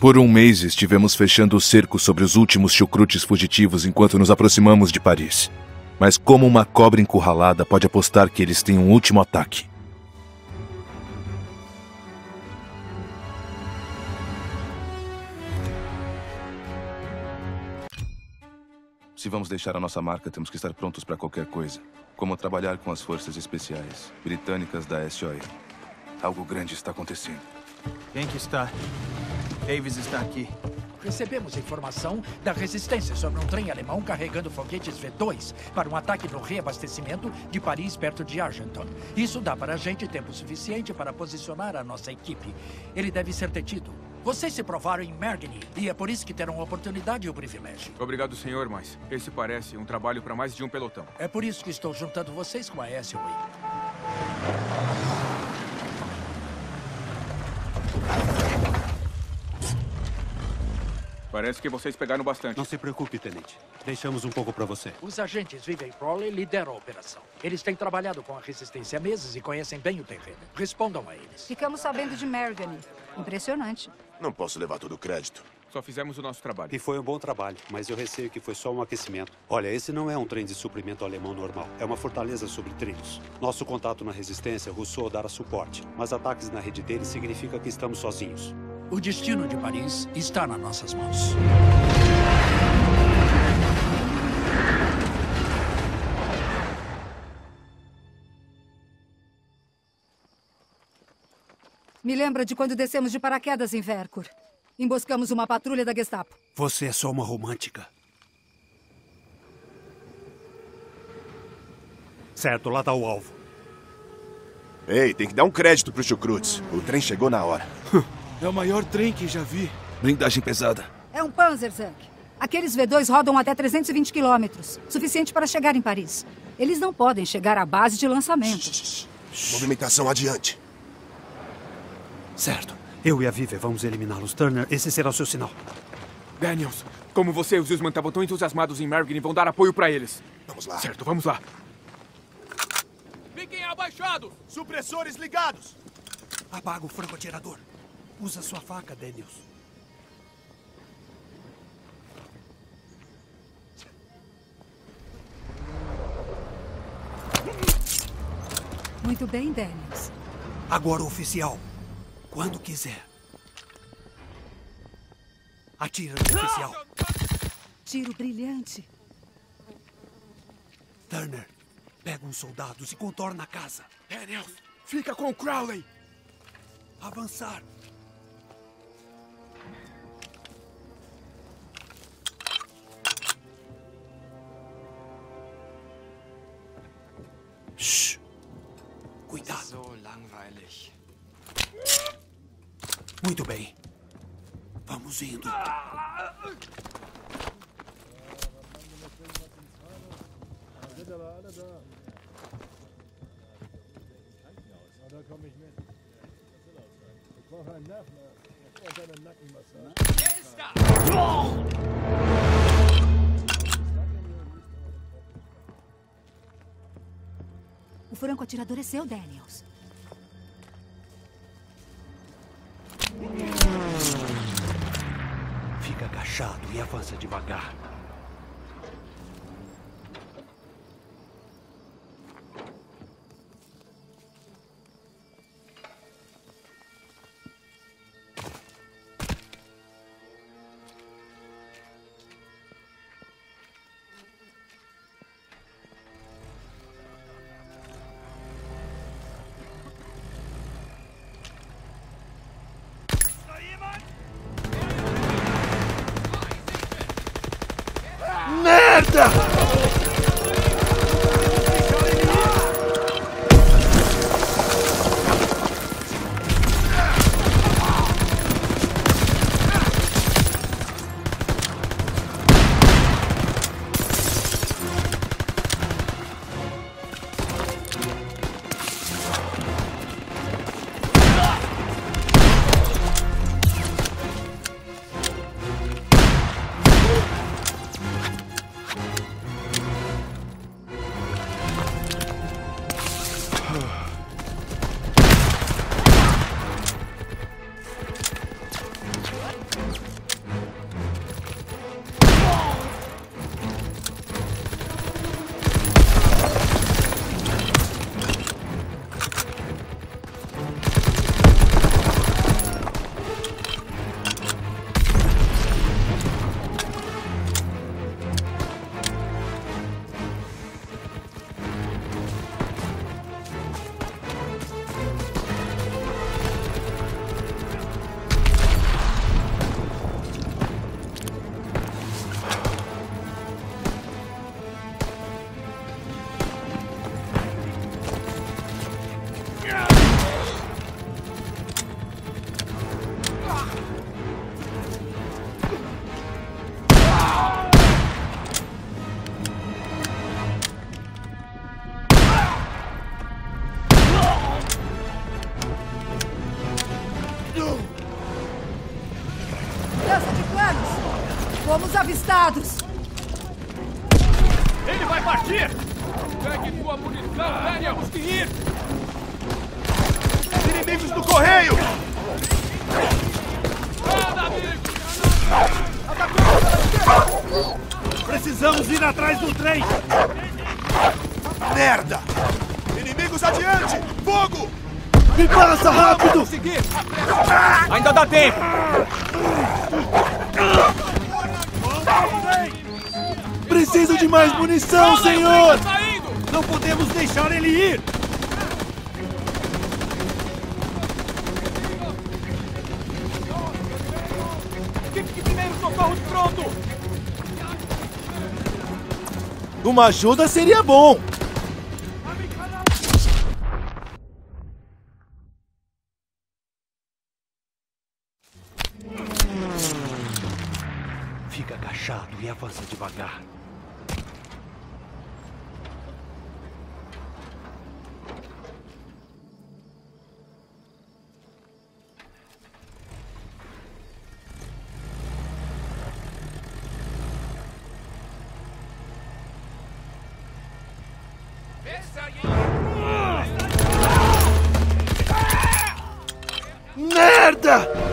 Por um mês estivemos fechando o cerco sobre os últimos chucrutes fugitivos enquanto nos aproximamos de Paris. Mas como uma cobra encurralada pode apostar que eles têm um último ataque? Se vamos deixar a nossa marca, temos que estar prontos para qualquer coisa. Como trabalhar com as forças especiais britânicas da SOE. Algo grande está acontecendo. Quem que está? Davis está aqui. Recebemos informação da resistência sobre um trem alemão carregando foguetes V2 para um ataque no reabastecimento de Paris, perto de Argenton. Isso dá para a gente tempo suficiente para posicionar a nossa equipe. Ele deve ser detido. Vocês se provaram em Mergany e é por isso que terão a oportunidade e o privilégio. Obrigado, senhor, mas esse parece um trabalho para mais de um pelotão. É por isso que estou juntando vocês com a SOE. Parece que vocês pegaram bastante. Não se preocupe, tenente. Deixamos um pouco para você. Os agentes Vivian Crowley lideram a operação. Eles têm trabalhado com a resistência há meses e conhecem bem o terreno. Respondam a eles. Ficamos sabendo de Mergany. Impressionante. Não posso levar todo o crédito. Só fizemos o nosso trabalho. E foi um bom trabalho, mas eu receio que foi só um aquecimento. Olha, esse não é um trem de suprimento alemão normal. É uma fortaleza sobre trilhos. Nosso contato na resistência, Rousseau dará suporte. Mas ataques na rede dele significa que estamos sozinhos. O destino de Paris está nas nossas mãos. Me lembra de quando descemos de paraquedas em Vercor. Emboscamos uma patrulha da Gestapo. Você é só uma romântica. Certo, lá está o alvo. Ei, tem que dar um crédito pro Chucrutes. O trem chegou na hora. É o maior trem que já vi. Blindagem pesada. É um Panzerzank. Aqueles V2 rodam até 320 quilômetros, suficiente para chegar em Paris. Eles não podem chegar à base de lançamento. Movimentação adiante. Certo. Eu e a Vive vamos eliminá-los. Turner, esse será o seu sinal. Daniels, como você e os Usman estavam tão entusiasmados em Mergany, vão dar apoio para eles. Vamos lá. Certo, vamos lá. Fiquem abaixados! Supressores ligados. Apaga o franco atirador. Usa sua faca, Daniels. Muito bem, Daniels. Agora, oficial. Quando quiser. Atira no oficial. Tiro brilhante. Turner, pega uns soldados e contorna a casa. Daniels, fica com o Crowley. Avançar. Shh. Cuidado. So langweilig. Muito bem. Vamos indo. O franco atirador é seu, Daniels. Fica agachado e avança devagar. Down. Rápido! Ainda dá tempo! Preciso de mais munição, senhor! Tá! Não podemos deixar ele ir! Fique de primeiros socorros pronto! Uma ajuda seria bom! Fica agachado e avança devagar. Merda!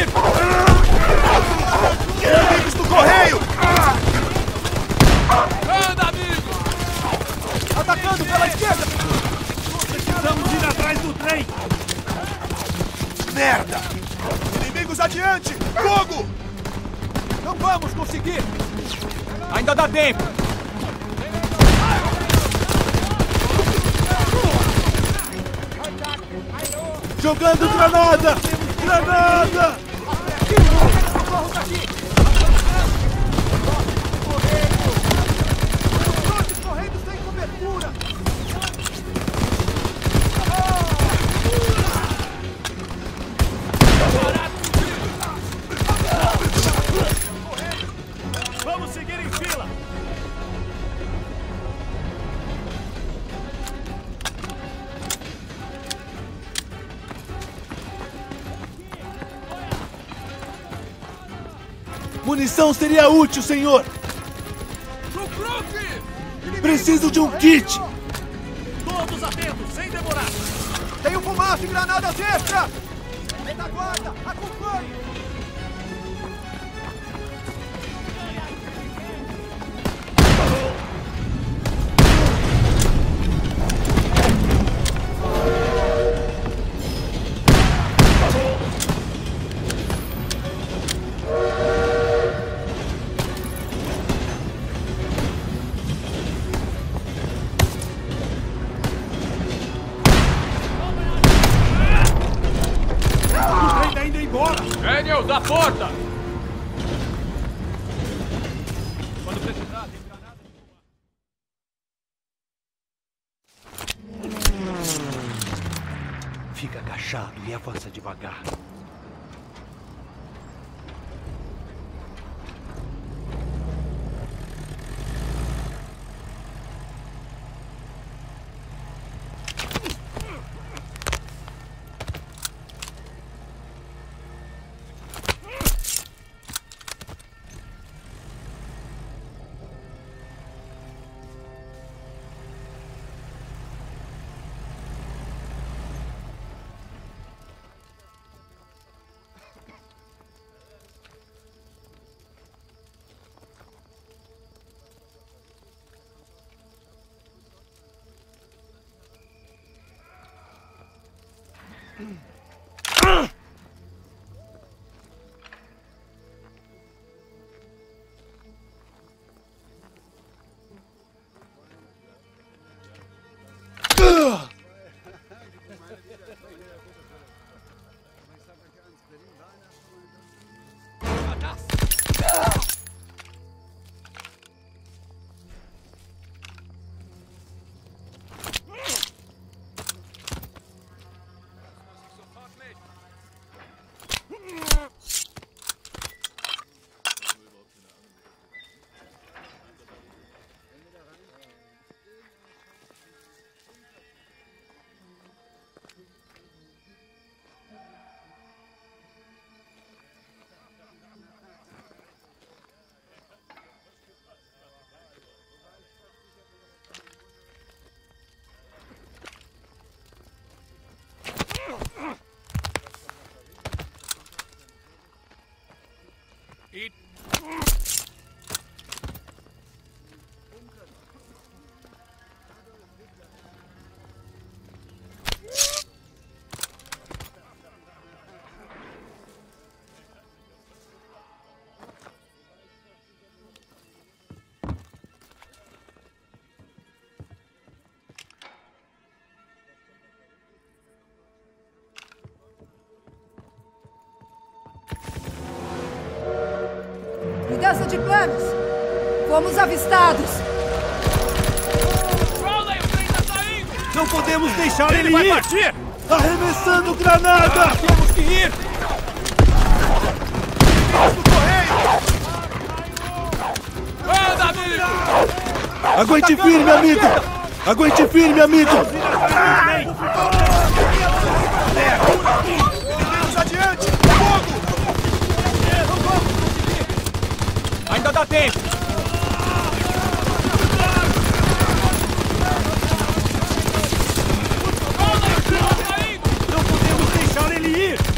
Inimigos do correio! Anda, amigo! Atacando pela esquerda! Precisamos ir atrás do trem! Merda! Inimigos adiante! Fogo! Não vamos conseguir! Ainda dá tempo! Jogando granada! Granada! Vamos Munição seria útil, senhor! Preciso de um kit! Todos atentos, sem demorar! Tenho fumaça e granadas extra! Retaguarda, acompanhe! Mm-hmm. Eat. Mudança de planos. Fomos avistados. Não podemos deixar ele, ir! partir! Arremessando granada! Temos que ir! Anda, amigo! Aguente firme, amigo! Aguente firme, amigo! Ainda dá tempo! Não podemos deixar ele ir!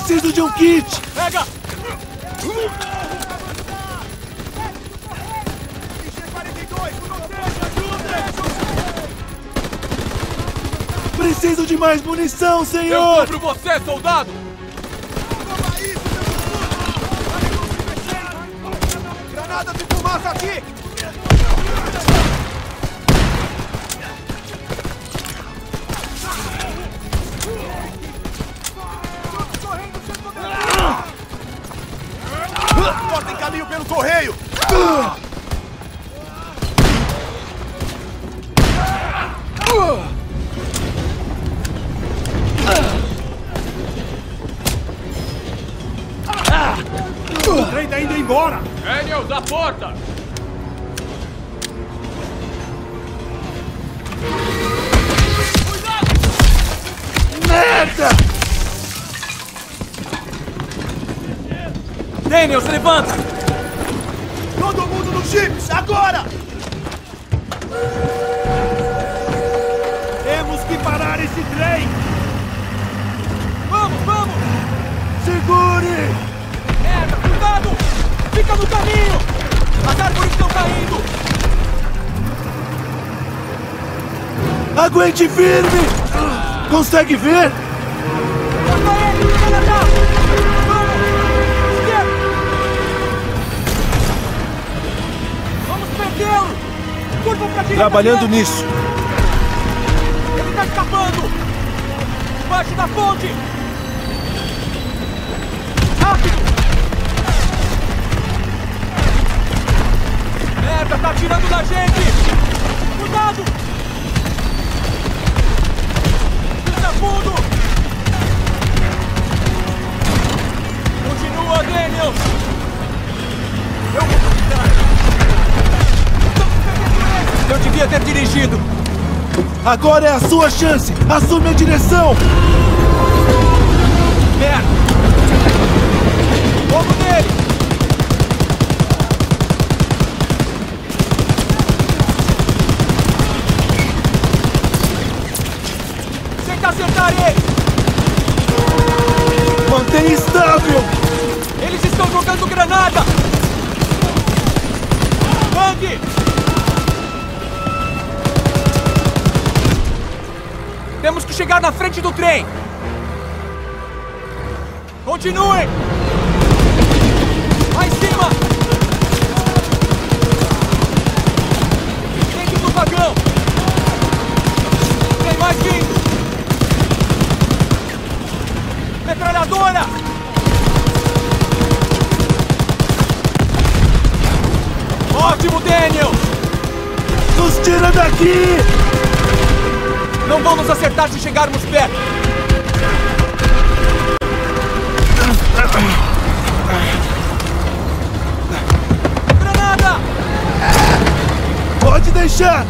Preciso de um kit! Pega! Preciso de mais munição, Eu senhor! cubro você, soldado! Granada de fumaça aqui! Embora! Daniels, a porta! Merda! Daniels, levanta! Todo mundo nos jipes, agora! Temos que parar esse trem! Vamos, vamos! Segure! Fica no caminho! As árvores estão caindo! Aguente firme! Consegue ver? Corta ele! Canadá! Vamos! Esquerda! Vamos prendê-lo! Curva pra direita! Trabalhando nisso. Ele tá escapando! Embaixo da ponte! Merda, tá atirando na gente! Cuidado! Pisa fundo! Continua, Daniel! Eu vou cuidar! Eu devia ter dirigido! Agora é a sua chance! Assume a direção! Merda! Fogo nele! Mantenha estável! Eles estão jogando granada! Bang! Temos que chegar na frente do trem! Continuem! Daqui! Não vão nos acertar se chegarmos perto! Granada! Pode deixar!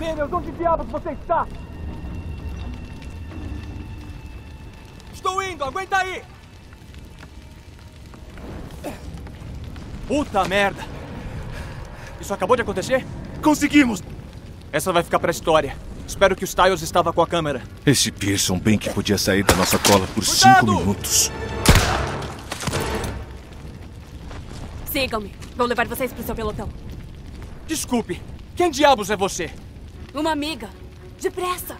Daniel, onde diabos você está? Estou indo, aguenta aí! Puta merda! Isso acabou de acontecer? Conseguimos! Essa vai ficar pra história. Espero que o Styles estava com a câmera. Esse Pearson bem que podia sair da nossa cola por Cuidado! cinco minutos. Sigam-me. Vou levar vocês pro seu pelotão. Desculpe, quem diabos é você? Uma amiga. Depressa.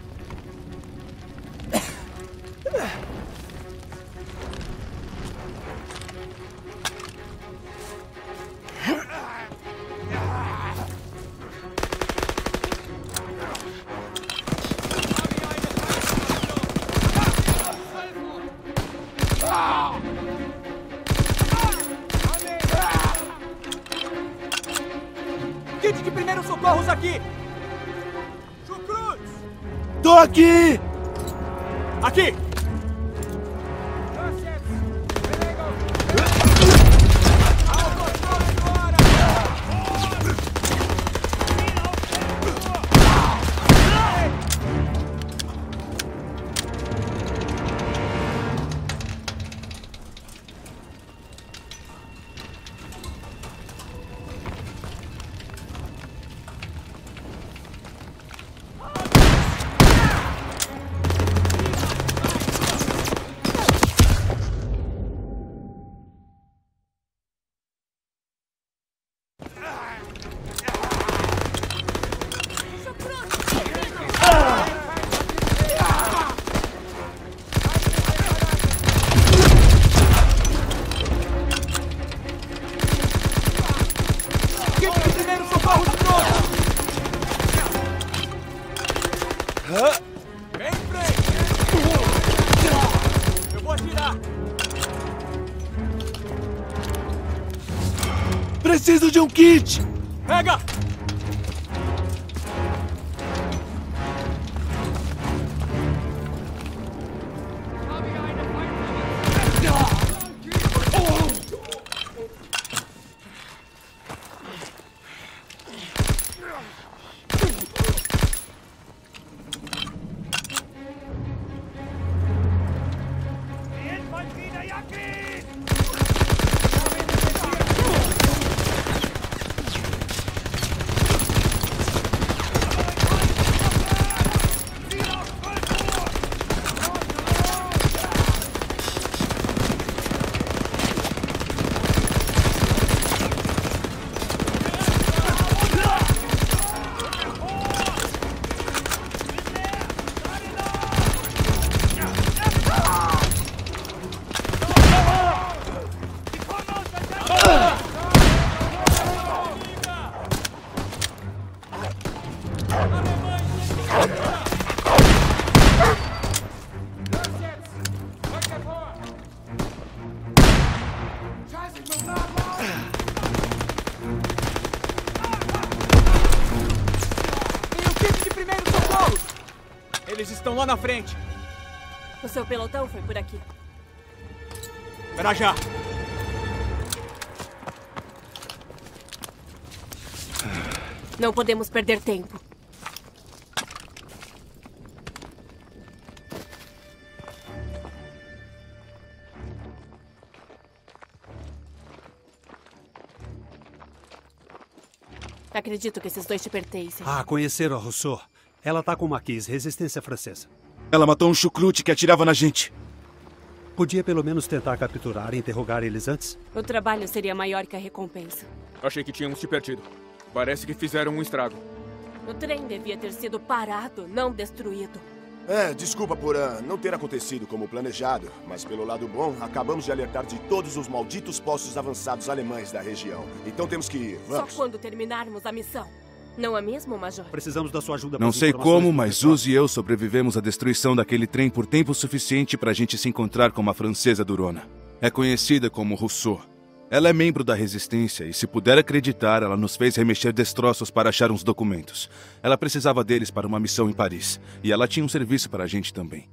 Aqui! Aqui! Preciso de um kit! Pega! Na frente. O seu pelotão foi por aqui. Para já. Não podemos perder tempo. Acredito que esses dois te pertencem. Ah, conheceram a Rousseau. Ela tá com Maquis, resistência francesa. Ela matou um chucrute que atirava na gente. Podia pelo menos tentar capturar e interrogar eles antes? O trabalho seria maior que a recompensa. Achei que tínhamos te perdido. Parece que fizeram um estrago. O trem devia ter sido parado, não destruído. É, desculpa por uh, não ter acontecido como planejado, mas pelo lado bom, acabamos de alertar de todos os malditos postos avançados alemães da região. Então temos que ir. Vamos. Só quando terminarmos a missão. Não é mesmo, Major? Precisamos da sua ajuda. Não sei como, mas Uz e eu sobrevivemos à destruição daquele trem por tempo suficiente para a gente se encontrar com uma francesa durona. É conhecida como Rousseau. Ela é membro da resistência e, se puder acreditar, ela nos fez remexer destroços para achar uns documentos. Ela precisava deles para uma missão em Paris. E ela tinha um serviço para a gente também.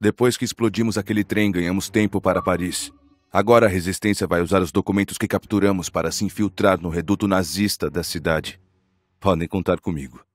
Depois que explodimos aquele trem, ganhamos tempo para Paris. Agora a resistência vai usar os documentos que capturamos para se infiltrar no reduto nazista da cidade. Podem contar comigo.